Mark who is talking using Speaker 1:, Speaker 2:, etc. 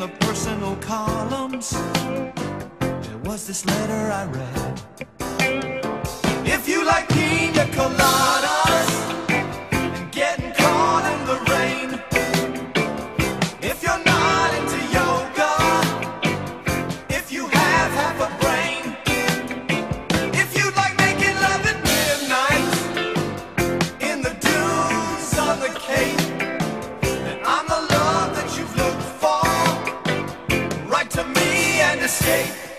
Speaker 1: the personal columns, there was this letter I read. If you like pina coladas and getting caught in the rain, if you're not into yoga, if you have half a brain, if you like making love at midnight in the dunes on the Cape, escape.